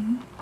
Mm -hmm.